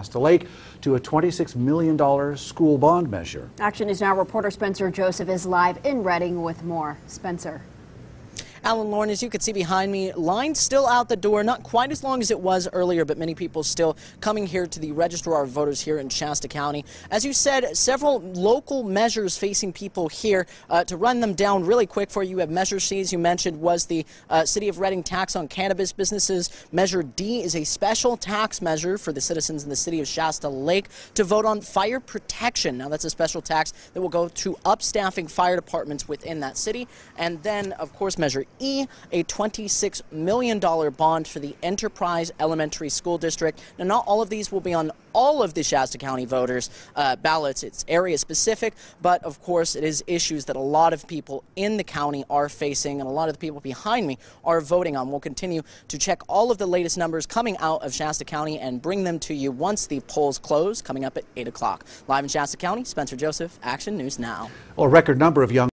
Shasta Lake to a $26 million school bond measure. Action News Now reporter Spencer Joseph is live in Redding with more. Spencer. Alan Lauren, as you can see behind me, line still out the door, not quite as long as it was earlier, but many people still coming here to the Registrar of Voters here in Shasta County. As you said, several local measures facing people here. Uh, to run them down really quick for you, you have Measure C, as you mentioned, was the uh, City of Redding tax on cannabis businesses. Measure D is a special tax measure for the citizens in the city of Shasta Lake to vote on fire protection. Now, that's a special tax that will go to upstaffing fire departments within that city. And then, of course, Measure E, a $26 million bond for the Enterprise Elementary School District. Now, not all of these will be on all of the Shasta County voters' uh, ballots. It's area specific, but of course, it is issues that a lot of people in the county are facing, and a lot of the people behind me are voting on. We'll continue to check all of the latest numbers coming out of Shasta County and bring them to you once the polls close, coming up at 8 o'clock. Live in Shasta County, Spencer Joseph, Action News Now. Well, a record number of young